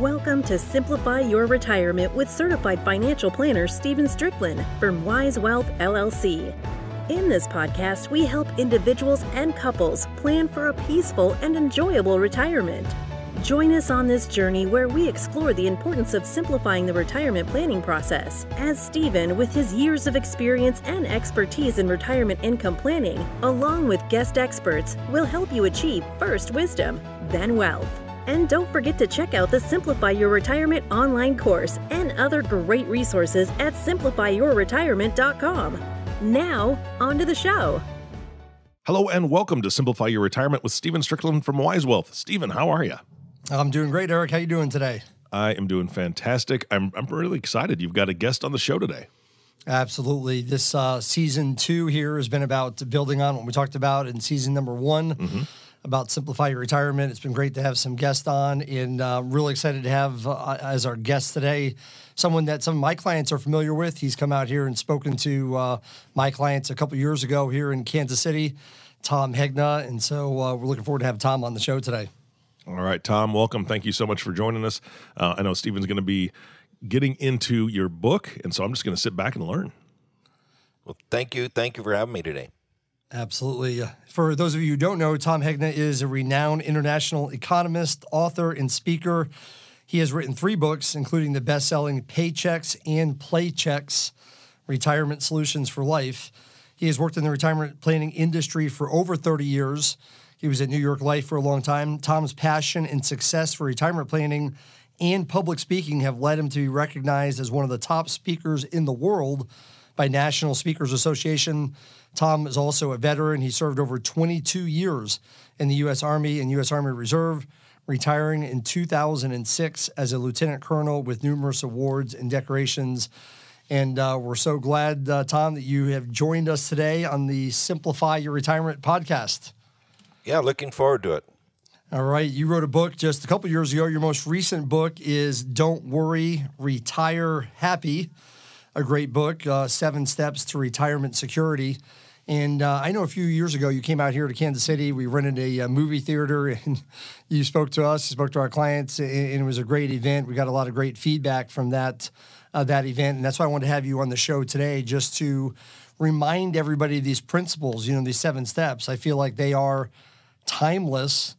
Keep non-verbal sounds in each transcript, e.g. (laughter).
Welcome to Simplify Your Retirement with certified financial planner Stephen Strickland from Wise Wealth LLC. In this podcast, we help individuals and couples plan for a peaceful and enjoyable retirement. Join us on this journey where we explore the importance of simplifying the retirement planning process. As Stephen, with his years of experience and expertise in retirement income planning, along with guest experts, will help you achieve first wisdom, then wealth. And don't forget to check out the Simplify Your Retirement online course and other great resources at simplifyyourretirement.com. Now, on to the show. Hello and welcome to Simplify Your Retirement with Stephen Strickland from Wise Wealth. Stephen, how are you? I'm doing great, Eric. How are you doing today? I am doing fantastic. I'm I'm really excited. You've got a guest on the show today. Absolutely. This uh, season two here has been about building on what we talked about in season number one mm-hmm. About simplify your retirement. It's been great to have some guests on, and uh, really excited to have uh, as our guest today someone that some of my clients are familiar with. He's come out here and spoken to uh, my clients a couple years ago here in Kansas City, Tom Hegna, and so uh, we're looking forward to have Tom on the show today. All right, Tom, welcome. Thank you so much for joining us. Uh, I know Stephen's going to be getting into your book, and so I'm just going to sit back and learn. Well, thank you. Thank you for having me today. Absolutely. For those of you who don't know, Tom Hegna is a renowned international economist, author, and speaker. He has written three books, including the best selling Paychecks and Playchecks Retirement Solutions for Life. He has worked in the retirement planning industry for over 30 years. He was at New York Life for a long time. Tom's passion and success for retirement planning and public speaking have led him to be recognized as one of the top speakers in the world by National Speakers Association. Tom is also a veteran. He served over 22 years in the U.S. Army and U.S. Army Reserve, retiring in 2006 as a lieutenant colonel with numerous awards and decorations. And uh, we're so glad, uh, Tom, that you have joined us today on the Simplify Your Retirement podcast. Yeah, looking forward to it. All right. You wrote a book just a couple years ago. Your most recent book is Don't Worry, Retire Happy, a great book, uh, Seven Steps to Retirement Security. And uh, I know a few years ago you came out here to Kansas City. We rented a, a, movie theater (laughs) and you spoke to us, you spoke to our clients, and it was a great event. We got a lot of great feedback from that uh, that event, and that's why I wanted to have you on the show today, just to remind everybody of these principles. You know, these seven steps. I feel like they are timeless.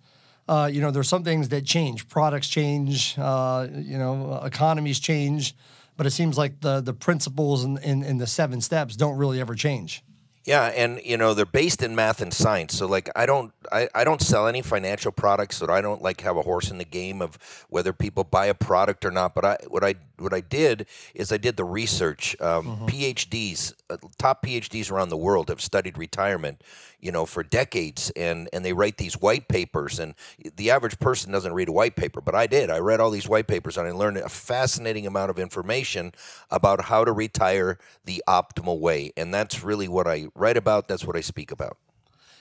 Uh, you know, there's some things that change. Products change. Uh, you know, economies change. But it seems like the the principles and in, in the seven steps don't really ever change. Yeah, and you know they're based in math and science. So like I don't I, I don't sell any financial products, so I don't like have a horse in the game of whether people buy a product or not. But I what I what I did is I did the research. Um, mm-hmm. PhDs, uh, top PhDs around the world have studied retirement, you know, for decades, and and they write these white papers. And the average person doesn't read a white paper, but I did. I read all these white papers, and I learned a fascinating amount of information about how to retire the optimal way. And that's really what I write about. That's what I speak about.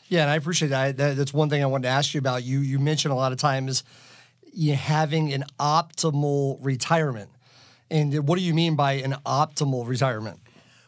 Yeah, and I appreciate that. That's one thing I wanted to ask you about. You you mentioned a lot of times you having an optimal retirement. And what do you mean by an optimal retirement?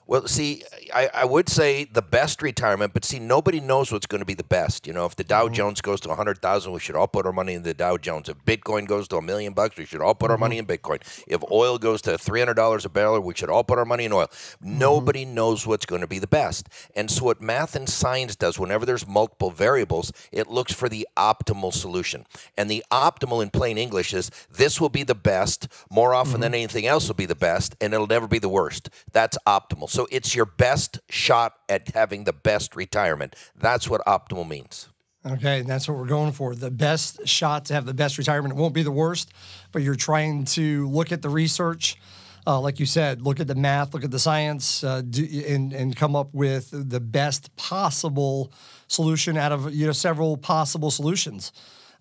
Well, see, I, I would say the best retirement, but see, nobody knows what's going to be the best. You know, if the Dow mm-hmm. Jones goes to 100,000, we should all put our money in the Dow Jones. If Bitcoin goes to a million bucks, we should all put our mm-hmm. money in Bitcoin. If oil goes to $300 a barrel, we should all put our money in oil. Mm-hmm. Nobody knows what's going to be the best. And so, what math and science does, whenever there's multiple variables, it looks for the optimal solution. And the optimal in plain English is this will be the best more often than mm-hmm. anything else will be the best, and it'll never be the worst. That's optimal. So, it's your best shot at having the best retirement. That's what optimal means. Okay, that's what we're going for. The best shot to have the best retirement. It won't be the worst, but you're trying to look at the research, uh, like you said, look at the math, look at the science, uh, do, and and come up with the best possible solution out of you know several possible solutions.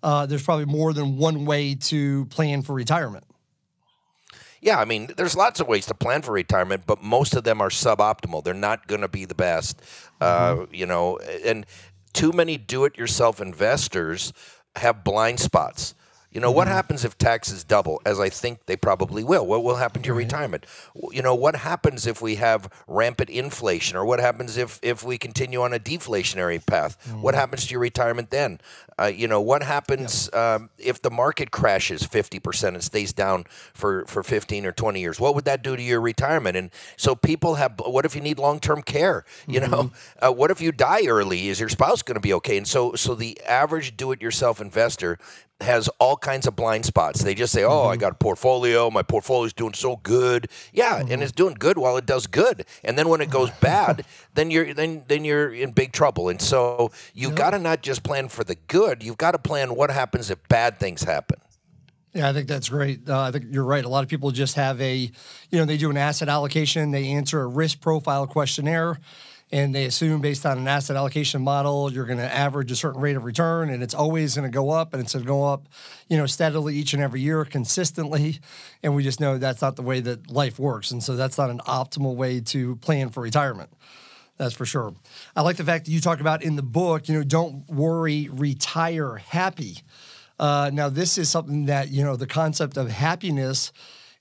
Uh, there's probably more than one way to plan for retirement. Yeah, I mean, there's lots of ways to plan for retirement, but most of them are suboptimal. They're not going to be the best. Uh, mm-hmm. Uh, you know, and too many do-it-yourself investors have blind spots You know, what happens if taxes double, as I think they probably will? What will happen to your retirement? You know, what happens if we have rampant inflation, or what happens if if we continue on a deflationary path? What happens to your retirement then? Uh, you know, what happens um, if the market crashes fifty percent and stays down for for fifteen or twenty years? What would that do to your retirement? And so people have. What if you need long term care? You know, (laughs) uh, what if you die early? Is your spouse going to be okay? And so so the average do it yourself investor has all kinds of blind spots. They just say, "Oh, I got a portfolio. My portfolio's doing so good." Yeah, and it's doing good while it does good. And then when it goes (laughs) bad, then you're then then you're in big trouble. And so you've got to not just plan for the good. You've got to plan what happens if bad things happen. Yeah, I think that's great. Uh, I think you're right. A lot of people just have a, you know, they do an asset allocation, they answer a risk profile questionnaire, and they assume based on an asset allocation model, you're going to average a certain rate of return, and it's always going to go up, and it's going to go up, you know, steadily each and every year, consistently. And we just know that's not the way that life works, and so that's not an optimal way to plan for retirement. That's for sure. I like the fact that you talk about in the book, you know, don't worry, retire happy. Uh, now, this is something that, you know, the concept of happiness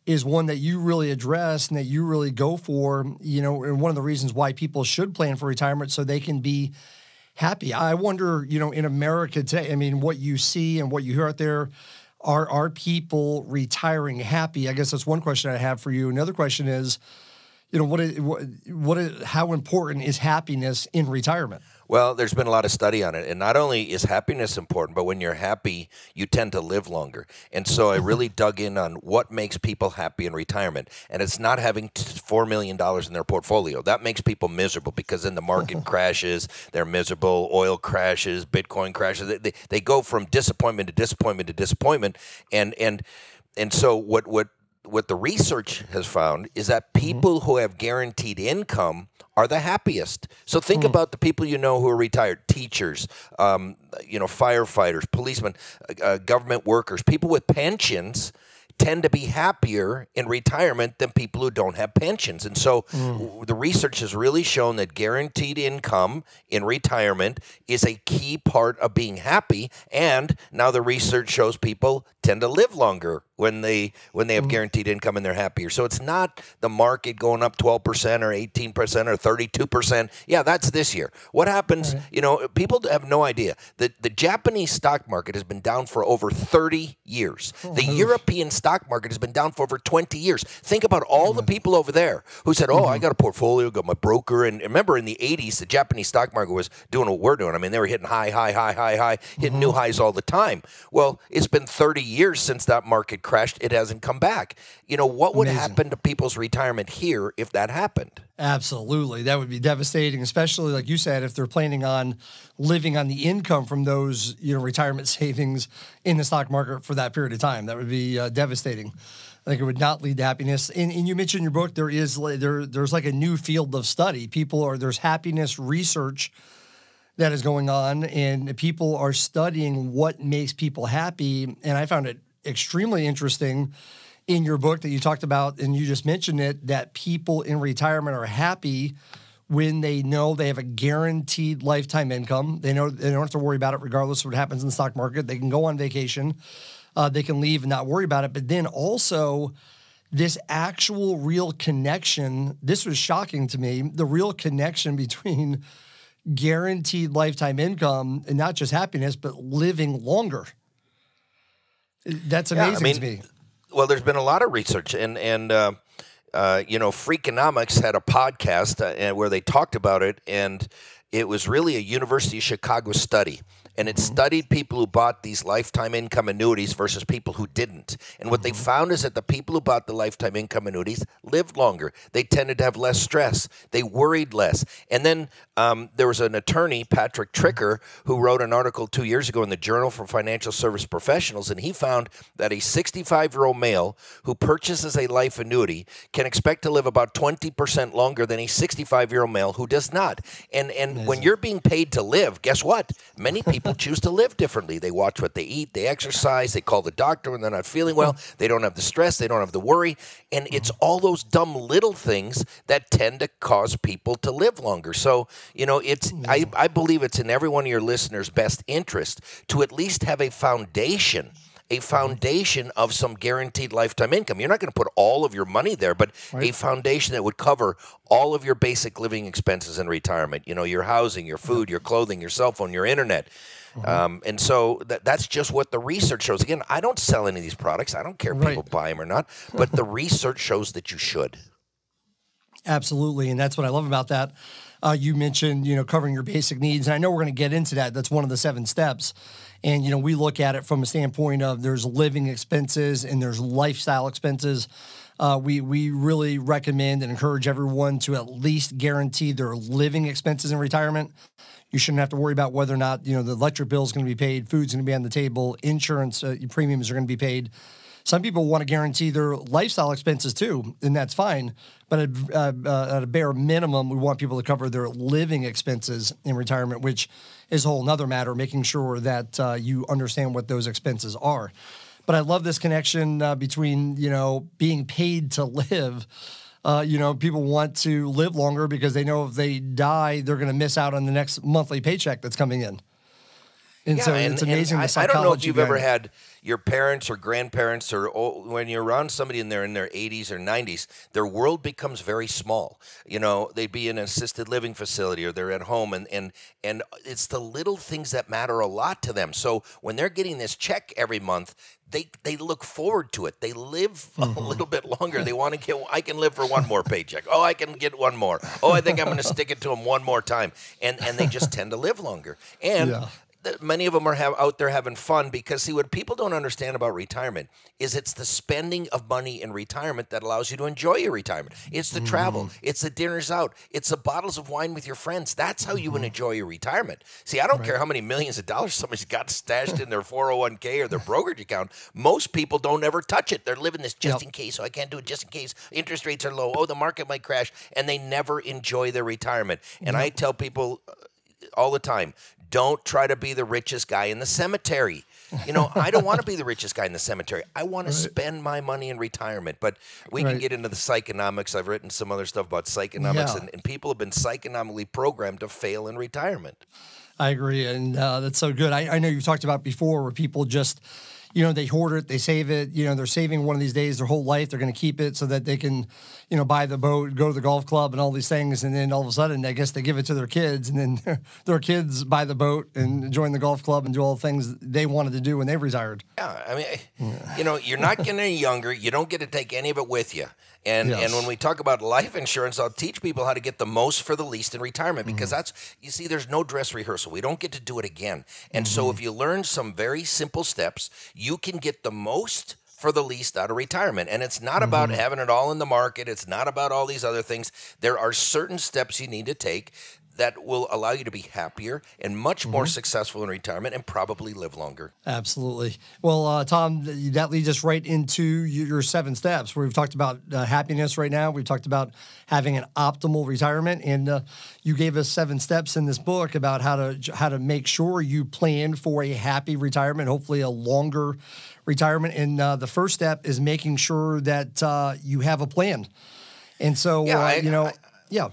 is one that you really address and that you really go for, you know, and one of the reasons why people should plan for retirement so they can be happy. I wonder, you know, in America today, I mean, what you see and what you hear out there, are are people retiring happy? I guess that's one question I have for you. Another question is, you know, what is what, what is, how important is happiness in retirement? Well, there's been a lot of study on it, and not only is happiness important, but when you're happy, you tend to live longer. And so I really (laughs) dug in on what makes people happy in retirement, and it's not having four million dollars in their portfolio. That makes people miserable because then the market (laughs) crashes, they're miserable. Oil crashes, Bitcoin crashes. They, they, they go from disappointment to disappointment to disappointment, and and and so what what what the research has found is that people who have guaranteed income are the happiest. So think about the people you know who are retired: teachers, um, you know, firefighters, policemen, uh, uh, government workers, people with pensions tend to be happier in retirement than people who don't have pensions. And so mm. w- the research has really shown that guaranteed income in retirement is a key part of being happy. And now the research shows people tend to live longer when they when they have mm. guaranteed income and they're happier. So it's not the market going up 12% or 18% or 32%. Yeah, that's this year. What happens, you know, people have no idea. The the Japanese stock market has been down for over 30 years. Oh, the European stock market has been down for over 20 years. Think about all the people over there who said, "Oh, I mm-hmm. got a portfolio, got my broker." And remember in the 80s the Japanese stock market was doing what we're doing. I mean, they were hitting high, high, high, high, high, hitting new mm-hmm. highs all the time. Well, it's been 30 years since that market crashed. It hasn't come back. You know, what would Amazing. happen to people's retirement here if that happened? Absolutely. That would be devastating, especially like you said, if they're planning on living on the income from those, you know, retirement (laughs) savings in the stock market for that period of time. That would be uh, devastating. I think it would not lead to happiness. And, and you mentioned in your book there is there there's like a new field of study. People are there's happiness research that is going on, and people are studying what makes people happy. And I found it extremely interesting in your book that you talked about, and you just mentioned it, that people in retirement are happy when they know they have a guaranteed lifetime income. They know they don't have to worry about it regardless of what happens in the stock market. They can go on vacation, uh, they can leave and not worry about it. But then also, this actual real connection, this was shocking to me, the real connection (laughs) between guaranteed lifetime income and not just happiness, but living longer. That's Yeah, I amazing mean, to me. Well, there's been a lot of research, and and uh, uh, you know, Freakonomics had a podcast uh, where they talked about it, and it was really a University of Chicago study. And it mm-hmm. studied people who bought these lifetime income annuities versus people who didn't. And what they mm-hmm. found is that the people who bought the lifetime income annuities lived longer. They tended to have less stress. They worried less. And then um, there was an attorney, Patrick mm-hmm. Tricker, who wrote an article two years ago in the Journal for Financial Service Professionals, and he found that a 65 year old male who purchases a life annuity can expect to live about 20% longer than a 65 year old male who does not. And and when you're being paid to live, guess what? Many people choose to live differently. They watch what they eat, they exercise, they call the doctor when they're not feeling well, (laughs) they don't have the stress, they don't have the worry. And it's mm-hmm. all those dumb little things that tend to cause people to live longer. So, you know, it's I, mm. I believe it's in every one of your listeners' best interest to at least have a foundation a foundation of some guaranteed lifetime income. You're not going to put all of your money there, but a foundation that would cover all of your basic living expenses in retirement. You know, your housing, your food, your clothing, your cell phone, your internet. Mm-hmm. Um, and so that, that's just what the research shows. Again, I don't sell any of these products. I don't care if Right. people buy them or not, (laughs) but the research shows that you should. Absolutely, and that's what I love about that. Uh, you mentioned, you know, covering your basic needs, and I know we're going to get into that. That's one of the seven steps, and you know, we look at it from a standpoint of there's living expenses and there's lifestyle expenses. Uh, we we really recommend and encourage everyone to at least guarantee their living expenses in retirement. You shouldn't have to worry about whether or not you know the electric bill is going to be paid, food's going to be on the table, insurance uh, premiums are going to be paid. Some people want to guarantee their lifestyle expenses too, and that's fine. But at, uh, uh, at a bare minimum, we want people to cover their living expenses in retirement, which is a whole nother matter, making sure that uh, you understand what those expenses are. But I love this connection uh, between, you know, being paid to live. Uh, you know, people want to live longer because they know if they die, they're going to miss out on the next monthly paycheck that's coming in. And so it's amazing. I, I don't know if you've ever behind had your parents or grandparents or oh, when you're around somebody and they're in their 80s or 90s, their world becomes very small. You know, they'd be in an assisted living facility or they're at home, and and and it's the little things that matter a lot to them. So when they're getting this check every month. They, they look forward to it. They live a Mm-hmm. little bit longer. They want to get. I can live for one more paycheck. Oh, I can get one more. Oh, I think I'm going to stick it to them one more time. And and they just tend to live longer. And Yeah. That many of them are have, out there having fun because see what people don't understand about retirement is it's the spending of money in retirement that allows you to enjoy your retirement. It's the travel. Mm-hmm. It's the dinners out. It's the bottles of wine with your friends. That's how you would mm-hmm. enjoy your retirement. See i don't care how many millions of dollars somebody's got stashed in their 401k or their brokerage account most people don't ever touch it. They're living this just Yep. in case so i can't do it just in case interest rates are low. Oh the market might crash and they never enjoy their retirement. And i tell people uh, all the time. Don't try to be the richest guy in the cemetery. You know, I don't want to be the richest guy in the cemetery. I want to spend my money in retirement. But we can get into the psychonomics. I've written some other stuff about psychonomics, Yeah. and, and people have been psychonomically programmed to fail in retirement. I agree, and uh, that's so good. I, I know you've talked about before where people just, you know, they hoard it, they save it. You know, they're saving one of these days their whole life. They're going to keep it so that they can, you know, buy the boat, go to the golf club, and all these things. And then all of a sudden, I guess they give it to their kids, and then (laughs) their kids buy the boat and join the golf club and do all the things they wanted to do when they retired. Yeah, I mean, you know, you're not getting any younger. You don't get to take any of it with you. And Yes. and when we talk about life insurance, I'll teach people how to get the most for the least in retirement because Mm-hmm. that's you see, there's no dress rehearsal. We don't get to do it again. And so Mm-hmm. if you learn some very simple steps, you can get the most for the least out of retirement. And it's not about Mm-hmm. having it all in the market. It's not about all these other things. There are certain steps you need to take that will allow you to be happier and much more Mm-hmm. successful in retirement and probably live longer. Absolutely. Well, uh, Tom, that leads us right into your seven steps where we've talked about uh, happiness right now. We've talked about having an optimal retirement, and uh, you gave us seven steps in this book about how to how to make sure you plan for a happy retirement, hopefully a longer retirement. And uh, the first step is making sure that uh, you have a plan. And so, Yeah, uh, I- you know, I- yeah.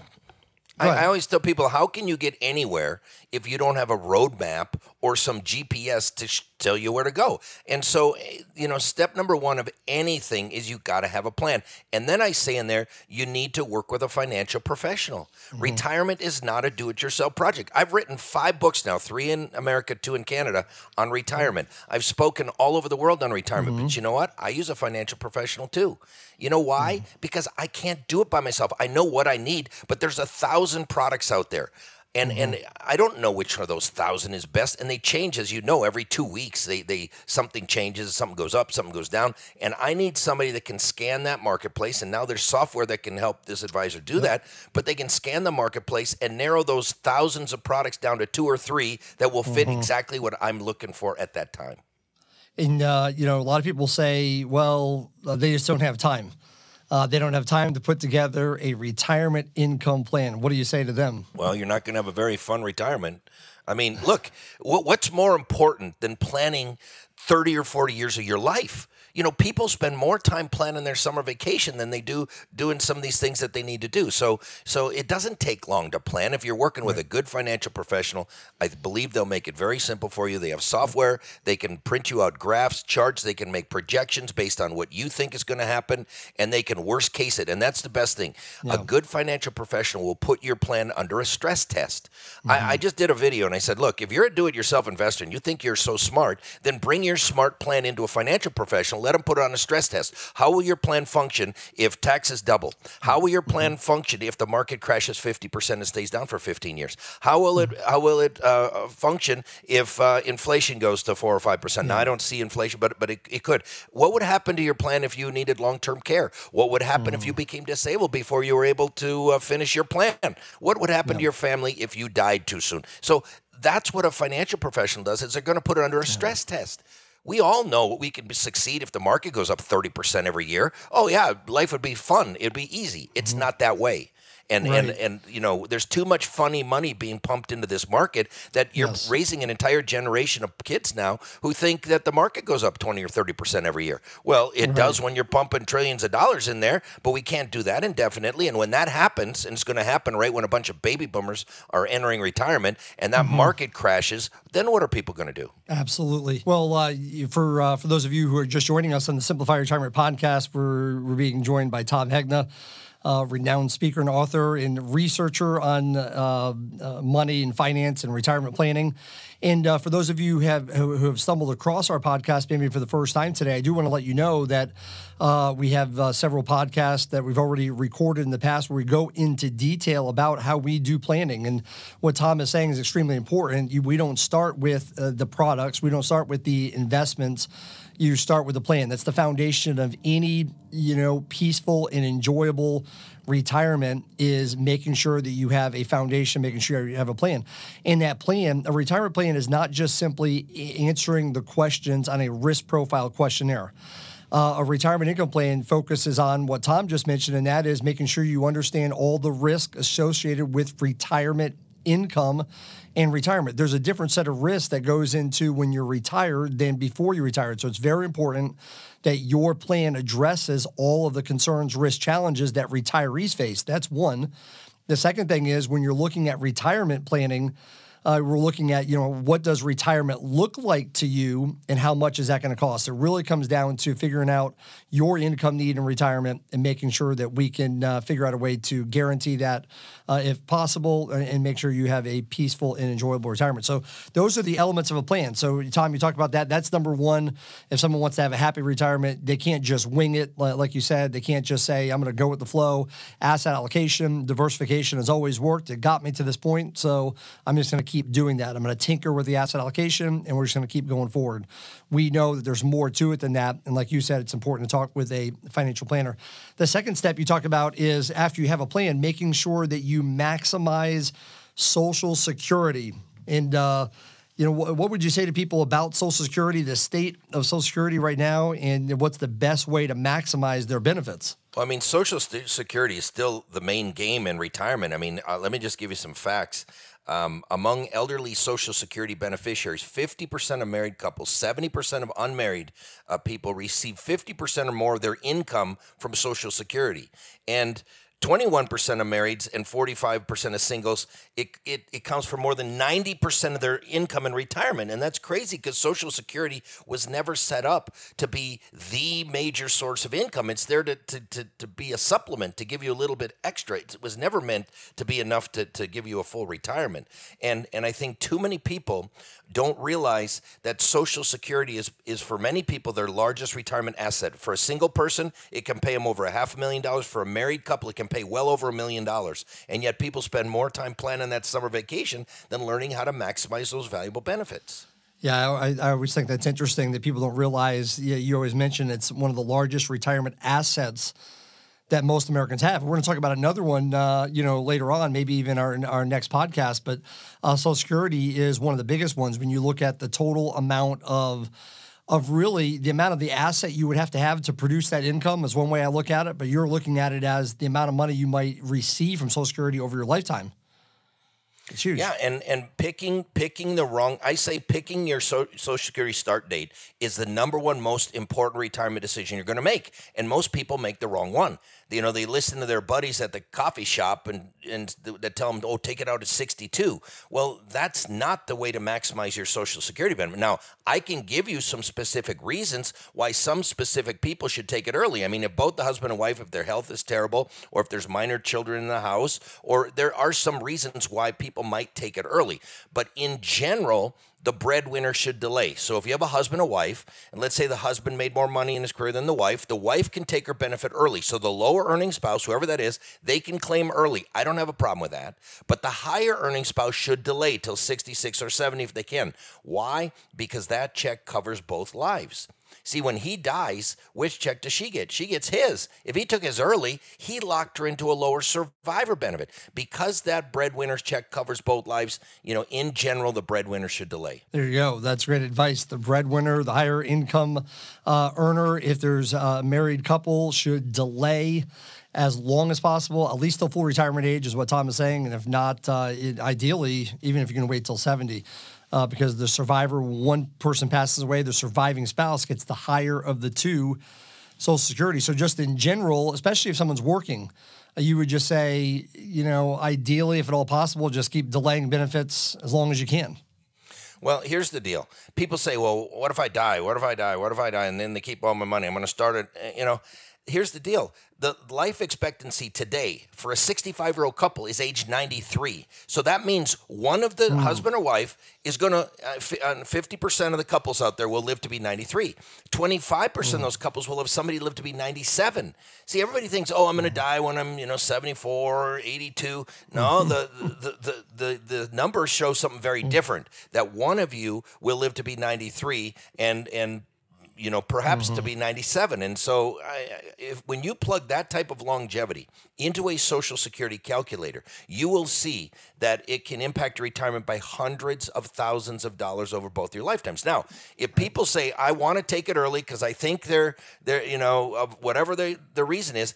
I, I always tell people, how can you get anywhere if you don't have a roadmap or some GPS to sh- tell you where to go? And so, eh, you know, step number one of anything is you got to have a plan. And then I say in there, you need to work with a financial professional. Mm-hmm. Retirement is not a do it yourself project. I've written five books now, three in America, two in Canada, on retirement. I've spoken all over the world on retirement. But mm-hmm. you know what? I use a financial professional too. You know why? Mm-hmm. Because I can't do it by myself. I know what I need, but there's a thousand products out there. And and I don't know which one of those thousand is best, and they change as you know every two weeks. They they something changes, something goes up, something goes down, and I need somebody that can scan that marketplace. And now there's software that can help this advisor do that, but they can scan the marketplace and narrow those thousands of products down to two or three that will fit exactly what I'm looking for at that time. And uh, you know, a lot of people say, well, uh, they just don't have time. Uh, they don't have time to put together a retirement income plan. What do you say to them? Well, you're not going to have a very fun retirement. I mean, look, what, what's more important than planning 30 or 40 years of your life. You know, people spend more time planning their summer vacation than they do doing some of these things that they need to do. So, so it doesn't take long to plan. If you're working with a good financial professional, I believe they'll make it very simple for you. They have software, they can print you out graphs, charts, they can make projections based on what you think is going to happen, and they can worst case it. And that's the best thing. A good financial professional will put your plan under a stress test. I, I mm-hmm. just did a video and I said, look, if you're a do-it-yourself investor and you think you're so smart, then bring your smart plan into a financial professional. Let them put it on a stress test. How will your plan function if taxes double? How will your plan function if the market crashes 50% and stays down for 15 years? How will it how will it uh, function if uh, inflation goes to four or five percent? Now I don't see inflation, but but it, it could. What would happen to your plan if you needed long term care? What would happen if you became disabled before you were able to uh, finish your plan? What would happen to your family if you died too soon? So that's what a financial professional does. Is they're going to put it under a stress test. We all know we can succeed if the market goes up 30% every year. Oh, yeah, life would be fun. It'd be easy. It's mm-hmm. not that way. And, and Right. and you know, there's too much funny money being pumped into this market that you're Yes. raising an entire generation of kids now who think that the market goes up 20 or 30 percent every year. Well, it does when you're pumping trillions of dollars in there, but we can't do that indefinitely. And when that happens, and it's going to happen right when a bunch of baby boomers are entering retirement, and that market crashes, then what are people going to do? Absolutely. Well, uh, for uh, for those of you who are just joining us on the Simplify Retirement podcast, we're, we're being joined by Tom Hegna, uh, renowned speaker and author and researcher on uh, uh, money and finance and retirement planning. And uh, for those of you who have who, have stumbled across our podcast maybe for the first time today, I do want to let you know that uh, we have uh, several podcasts that we've already recorded in the past where we go into detail about how we do planning. And what Tom is saying is extremely important. You, we don't start with the products, we don't start with the investments. You start with a plan. That's the foundation of any, you know, peaceful and enjoyable retirement is making sure that you have a foundation, making sure you have a plan. And that plan, a retirement plan is not just simply answering the questions on a risk profile questionnaire. Uh, a retirement income plan focuses on what Tom just mentioned, and that is making sure you understand all the risk associated with retirement income and retirement. There's a different set of risks that goes into when you're retired than before you retired. So it's very important that your plan addresses all of the concerns, risk challenges that retirees face. That's one. The second thing is when you're looking at retirement planning, uh, we're looking at you know what does retirement look like to you and how much is that going to cost? It really comes down to figuring out your income need in retirement and making sure that we can uh, figure out a way to guarantee that uh, if possible and, and make sure you have a peaceful and enjoyable retirement. So those are the elements of a plan. So tom you talked about that. That's number one. If someone wants to have a happy retirement they can't just wing it like you said. They can't just say i'm going to go with the flow. Asset allocation diversification has always worked. It got me to this point. So i'm just going to keep doing that i'm going to tinker with the asset allocation and we're just going to keep going forward we know that there's more to it than that and like you said it's important to talk with a financial planner the second step you talk about is after you have a plan making sure that you maximize social security and uh, you know, what would you say to people about Social Security, the state of Social Security right now, and what's the best way to maximize their benefits? Well, I mean, Social Security is still the main game in retirement. I mean, uh, let me just give you some facts. Um, among elderly Social Security beneficiaries, 50% of married couples, 70% of unmarried uh, people receive 50% or more of their income from Social Security. And 21% of marrieds and 45% of singles, it, it, it counts for more than 90% of their income in retirement. And that's crazy because Social Security was never set up to be the major source of income. It's there to, to, to, to be a supplement, to give you a little bit extra. It was never meant to be enough to, to give you a full retirement. And, and I think too many people don't realize that Social Security is, is for many people their largest retirement asset. For a single person, it can pay them over a half a million dollars. For a married couple, it can pay well over a million dollars. And yet people spend more time planning that summer vacation than learning how to maximize those valuable benefits. Yeah, I, I always think that's interesting that people don't realize. You, you always mention it's one of the largest retirement assets that most Americans have. We're going to talk about another one, uh, you know, later on, maybe even our our next podcast. But uh, Social Security is one of the biggest ones when you look at the total amount of of really the amount of the asset you would have to have to produce that income is one way I look at it. But you're looking at it as the amount of money you might receive from Social Security over your lifetime. It's huge. Yeah, and and picking picking the wrong. I say picking your so, Social Security start date is the number one most important retirement decision you're going to make, and most people make the wrong one. You know, they listen to their buddies at the coffee shop and and that tell them, "Oh, take it out at 62." Well, that's not the way to maximize your Social Security benefit. Now, I can give you some specific reasons why some specific people should take it early. I mean, if both the husband and wife, if their health is terrible, or if there's minor children in the house, or there are some reasons why people might take it early. But in general, the breadwinner should delay. So if you have a husband a wife, and let's say the husband made more money in his career than the wife, the wife can take her benefit early. So the lower earning spouse, whoever that is, they can claim early. I don't have a problem with that. But the higher earning spouse should delay till 66 or 70 if they can. Why? Because that check covers both lives. See, when he dies, which check does she get? She gets his. If he took his early, he locked her into a lower survivor benefit. Because that breadwinner's check covers both lives, you know, in general, the breadwinner should delay. There you go. That's great advice. The breadwinner, the higher income uh, earner, if there's a married couple, should delay as long as possible, at least till full retirement age, is what Tom is saying. And if not, uh, it, ideally, even if you're going to wait till 70 uh, because the survivor, one person passes away, the surviving spouse gets the higher of the two Social Security. So, just in general, especially if someone's working, uh, you would just say, you know, ideally, if at all possible, just keep delaying benefits as long as you can. Well, here's the deal. People say, well, what if I die? What if I die? What if I die? And then they keep all my money. I'm going to start it. Eh, you know, here's the deal the life expectancy today for a 65 year old couple is age 93. So that means one of the mm. husband or wife is going to, uh, 50% uh, of the couples out there will live to be 93. 25% mm. of hmm. those couples will have somebody live to be 97. See, everybody thinks, oh, I'm going to hmm. die when I'm, you know, 74 or 82. No, the, the, the, the, the numbers show something very hmm. different that one of you will live to be 93 and, and you know, perhaps mm-hmm. to be 97. And so, I, if when you plug that type of longevity into a Social Security calculator, you will see that it can impact your retirement by hundreds of thousands of dollars over both your lifetimes. Now, if people say, "I want to take it early because I think they're they're you know of whatever the the reason is,"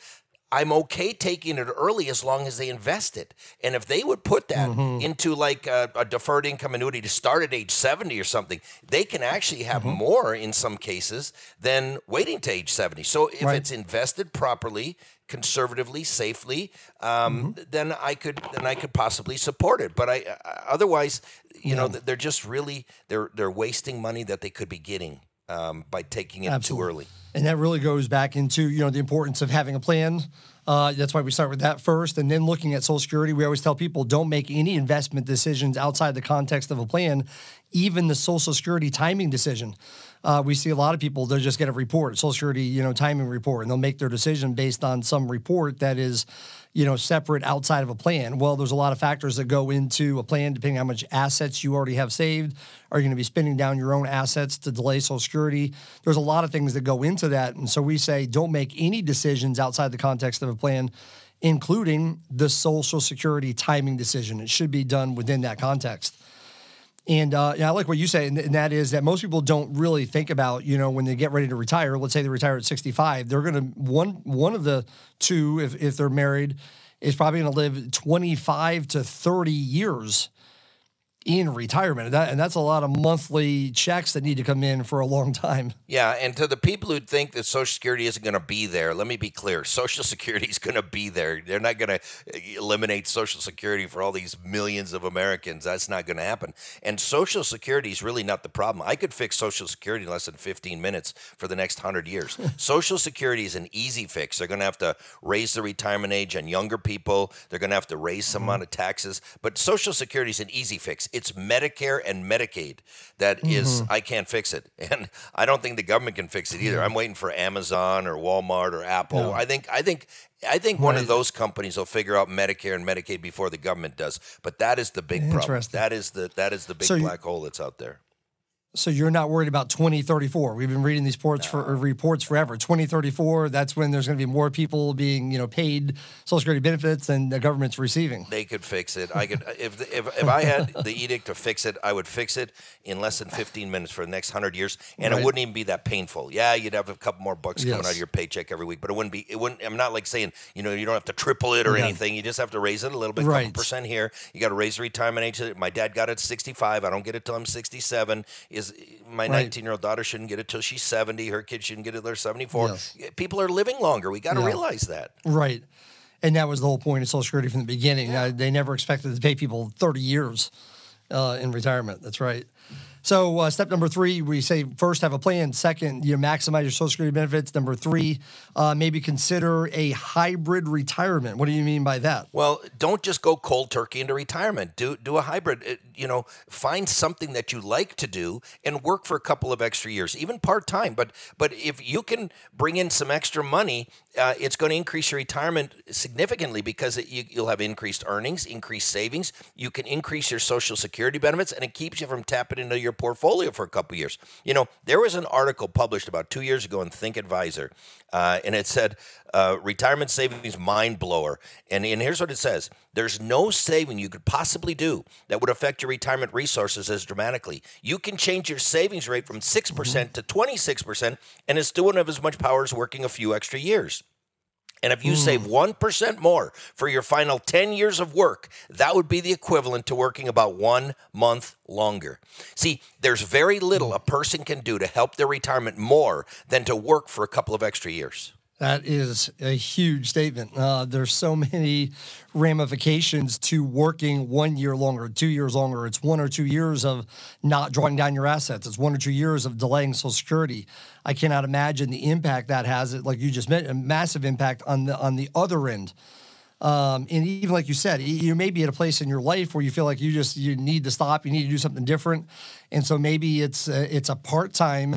I'm okay taking it early as long as they invest it. And if they would put that mm-hmm. into like a, a, deferred income annuity to start at age 70 or something, they can actually have mm-hmm. more in some cases than waiting to age 70. So if right. it's invested properly, conservatively, safely, um, mm-hmm. then I could then I could possibly support it. But I otherwise, you yeah. know, they're just really they're they're wasting money that they could be getting um, by taking it Absolutely. too early. And that really goes back into you know the importance of having a plan. Uh, that's why we start with that first, and then looking at Social Security. We always tell people don't make any investment decisions outside the context of a plan, even the Social Security timing decision. Uh, we see a lot of people they'll just get a report, Social Security, you know, timing report, and they'll make their decision based on some report that is you know, separate outside of a plan? Well, there's a lot of factors that go into a plan depending on how much assets you already have saved. Are you going to be spending down your own assets to delay Social Security? There's a lot of things that go into that. And so we say don't make any decisions outside the context of a plan, including the Social Security timing decision. It should be done within that context. And uh, yeah, I like what you say, and, and, that is that most people don't really think about, you know, when they get ready to retire. Let's say they retire at 65, they're going to one one of the two, if if they're married, is probably going to live 25 to 30 years in retirement. And, that, and, that's a lot of monthly checks that need to come in for a long time. (laughs) Yeah. And to the people who think that Social Security isn't going to be there, let me be clear Social (laughs) Security is going to be there. They're not going to uh, eliminate Social Security for all these millions of Americans. That's not going to happen. And Social Security is really not the problem. I could fix Social Security in less than 15 minutes for the next 100 years. (laughs) Social Security is an easy fix. They're going to have to raise the retirement age on younger people, they're going to have to raise some mm-hmm. amount of taxes. But Social Security is an easy fix it's Medicare and Medicaid that mm-hmm. is I can't fix it, (laughs) and I don't think the government can fix it either. I'm waiting for Amazon or Walmart or Apple. No. I think I think I think one of those companies will figure out Medicare and Medicaid before the government does. But that is the big problem. That is the that is the big so black you, hole that's out there. So you're not worried about 2034. We've been reading these reports for or reports forever. 2034, that's when there's going to be more people being, you know, paid Social Security benefits than the government's receiving. They could fix it. I could if if, if I had the edict to fix it, I would fix it in less than 15 minutes for the next 100 years and Right. it wouldn't even be that painful. Yeah, you'd have a couple more bucks coming out of your paycheck every week, but it wouldn't be it wouldn't I'm not like saying, you know, you don't have to triple it or Yeah. anything. You just have to raise it a little bit, Right. percent here. You got to raise the retirement age. My dad got it at 65. I don't get it till I'm 67. Is my Right. 19 year old daughter shouldn't get it till she's 70. Her kids shouldn't get it till they're 74. Yes. People are living longer. We got to Yeah. realize that. Right. And that was the whole point of Social Security from the beginning. Uh, they never expected to pay people 30 years uh, in retirement. That's right. So, uh, step number three, we say first have a plan. Second, you maximize your Social Security benefits. Number three, uh, maybe consider a hybrid retirement. What do you mean by that? Well, don't just go cold turkey into retirement. Do do a hybrid. You know, find something that you like to do and work for a couple of extra years, even part time. But but if you can bring in some extra money, uh, it's going to increase your retirement significantly because it, you, you'll have increased earnings, increased savings. You can increase your Social Security benefits, and it keeps you from tapping into your portfolio for a couple years. You know, there was an article published about two years ago in Think Advisor, uh, and it said uh, retirement savings mind blower. And, and here's what it says There's no saving you could possibly do that would affect your retirement resources as dramatically. You can change your savings rate from 6% mm-hmm. percent to 26%, and it still it's doing have as much power as working a few extra years. And if you hmm. save 1% more for your final 10 years of work, that would be the equivalent to working about one month longer. See, there's very little hmm. a person can do to help their retirement more than to work for a couple of extra years. That is a huge statement. Uh, there's so many ramifications to working one year longer, two years longer. It's one or two years of not drawing down your assets. It's one or two years of delaying Social Security. I cannot imagine the impact that has. It like you just mentioned, a massive impact on the on the other end. Um, and even like you said, you may be at a place in your life where you feel like you just you need to stop, you need to do something different, and so maybe it's it's a part time,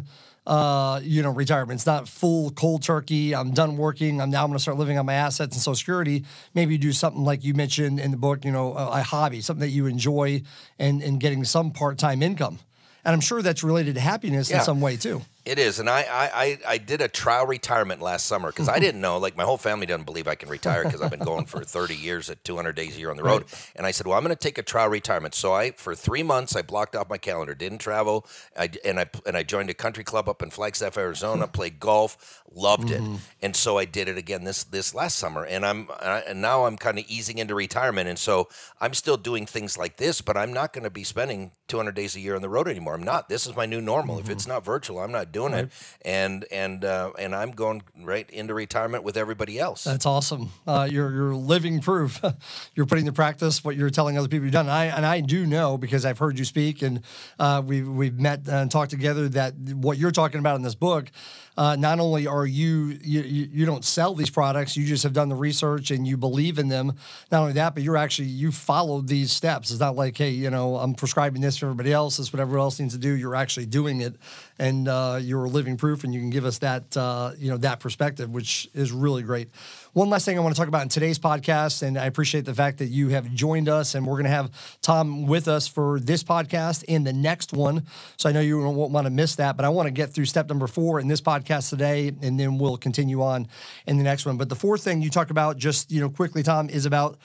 uh, you know, retirement. It's not full cold turkey. I'm done working. I'm now I'm going to start living on my assets and Social Security. Maybe you do something like you mentioned in the book, you know, a, a hobby, something that you enjoy, and and getting some part time income. And I'm sure that's related to happiness in some way too. It is, and I I, I, I did a trial retirement last summer because I didn't know. Like my whole family doesn't believe I can retire because I've been going for (laughs) 30 years at 200 days a year on the road. And I said, well, I'm going to take a trial retirement. So I for three months I blocked off my calendar, didn't travel, I, and I and I joined a country club up in Flagstaff, Arizona, (laughs) played golf, loved it, and so I did it again this this last summer. And I'm uh, and now I'm kind of easing into retirement, and so I'm still doing things like this, but I'm not going to be spending 200 days a year on the road anymore. I'm not. This is my new normal. If it's not virtual, I'm not doing it. And and uh, and I'm going right into retirement with everybody else. That's awesome. Uh, you're you're living proof. (laughs) you're putting to practice what you're telling other people you've done. And I and I do know because I've heard you speak and uh, we've we've met and talked together that what you're talking about in this book. Uh, not only are you, you you you don't sell these products, you just have done the research and you believe in them. Not only that, but you're actually you followed these steps. It's not like hey, you know, I'm prescribing this for everybody else. This is what everyone else needs to do. You're actually doing it, and uh, you're living proof, and you can give us that uh, you know that perspective, which is really great. One last thing I want to talk about in today's podcast, and I appreciate the fact that you have joined us, and we're going to have Tom with us for this podcast and the next one. So I know you won't want to miss that, but I want to get through step number four in this podcast today, and then we'll continue on in the next one. But the fourth thing you talked about, just you know, quickly, Tom, is about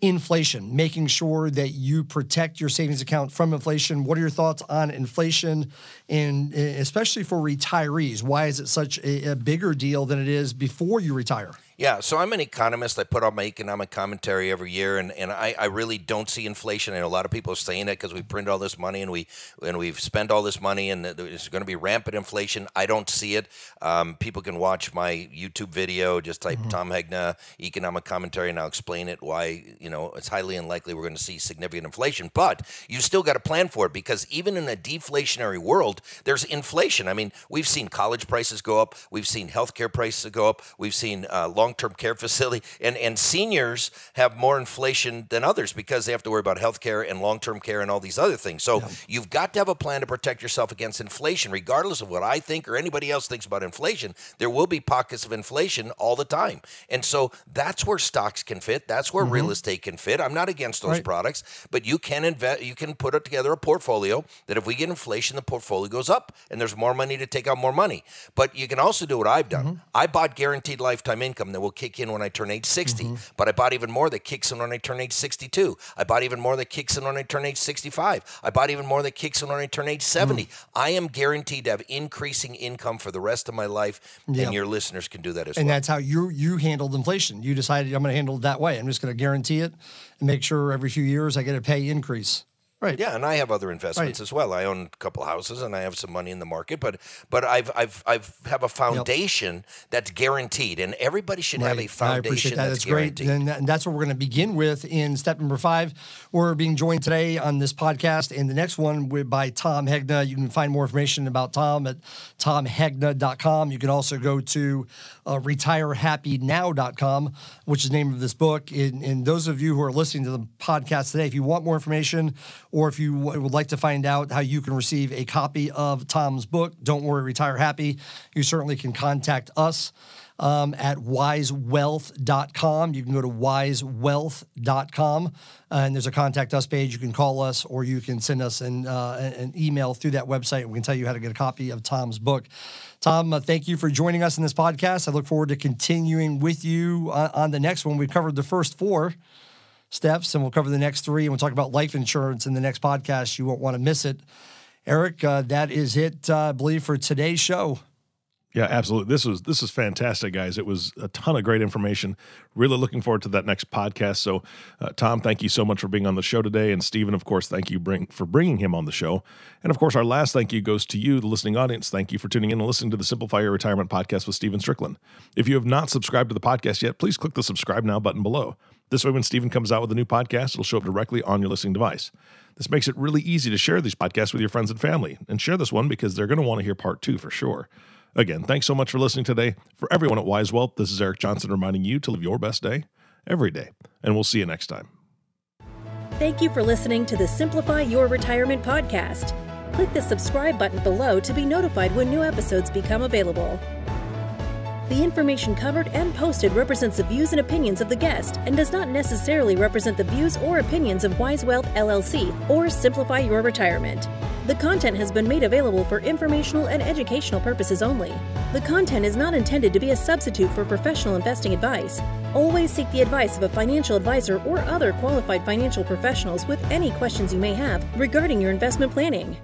inflation, making sure that you protect your savings account from inflation. What are your thoughts on inflation, and uh, especially for retirees? Why is it such a, a bigger deal than it is before you retire? Yeah, so I'm an economist. I put out my economic commentary every year, and, and I, I really don't see inflation. And a lot of people are saying it because we print all this money and we and we've spent all this money, and there's going to be rampant inflation. I don't see it. Um, people can watch my YouTube video. Just type Tom Hegna economic commentary, and I'll explain it why you know it's highly unlikely we're going to see significant inflation. But you still got to plan for it because even in a deflationary world, there's inflation. I mean, we've seen college prices go up, we've seen healthcare prices go up, we've seen uh, long-term care facility, and and seniors have more inflation than others because they have to worry about health care and long-term care and all these other things. So yeah. you've got to have a plan to protect yourself against inflation, regardless of what I think or anybody else thinks about inflation. There will be pockets of inflation all the time, and so that's where stocks can fit. That's where mm-hmm. real estate can fit. I'm not against those right. products, but you can invest. You can put together a portfolio that if we get inflation, the portfolio goes up, and there's more money to take out more money. But you can also do what I've done. Mm-hmm. I bought guaranteed lifetime income that will kick in when I turn age 60, mm-hmm. but I bought even more that kicks in when I turn age 62. I bought even more that kicks in when I turn age 65. I bought even more that kicks in when I turn age 70. Mm. I am guaranteed to have increasing income for the rest of my life, yep. and your listeners can do that as and well. And that's how you you handled inflation. You decided I'm going to handle it that way. I'm just going to guarantee it and make sure every few years I get a pay increase. Right. Yeah, and I have other investments right. as well. I own a couple houses and I have some money in the market, but but I've I've I've have a foundation yep. that's guaranteed, and everybody should right. have a foundation. That. That's, that's great, and, and, that's what we're going to begin with in step number five. We're being joined today on this podcast, and the next one by Tom Hegna. You can find more information about Tom at tomhegna.com. You can also go to uh, retirehappynow.com, which is the name of this book. And, and those of you who are listening to the podcast today, if you want more information or if you would like to find out how you can receive a copy of Tom's book, Don't Worry, Retire Happy, you certainly can contact us um, at wisewealth.com. You can go to wisewealth.com uh, and there's a contact us page. You can call us or you can send us an, uh, an email through that website we can tell you how to get a copy of Tom's book. Tom, uh, thank you for joining us in this podcast. I look forward to continuing with you on, on the next one. We've covered the first four steps, and we'll cover the next three. And we'll talk about life insurance in the next podcast. You won't want to miss it. Eric, uh, that is it, uh, I believe, for today's show. Yeah, absolutely. This was this is fantastic, guys. It was a ton of great information. Really looking forward to that next podcast. So, uh, Tom, thank you so much for being on the show today, and Stephen, of course, thank you bring for bringing him on the show. And of course, our last thank you goes to you, the listening audience. Thank you for tuning in and listening to the Simplify Your Retirement podcast with Stephen Strickland. If you have not subscribed to the podcast yet, please click the subscribe now button below. This way, when Stephen comes out with a new podcast, it'll show up directly on your listening device. This makes it really easy to share these podcasts with your friends and family, and share this one because they're going to want to hear part two for sure. Again, thanks so much for listening today. For everyone at Wise Wealth, this is Eric Johnson reminding you to live your best day every day. And we'll see you next time. Thank you for listening to the Simplify Your Retirement podcast. Click the subscribe button below to be notified when new episodes become available. The information covered and posted represents the views and opinions of the guest and does not necessarily represent the views or opinions of Wise Wealth LLC or Simplify Your Retirement. The content has been made available for informational and educational purposes only. The content is not intended to be a substitute for professional investing advice. Always seek the advice of a financial advisor or other qualified financial professionals with any questions you may have regarding your investment planning.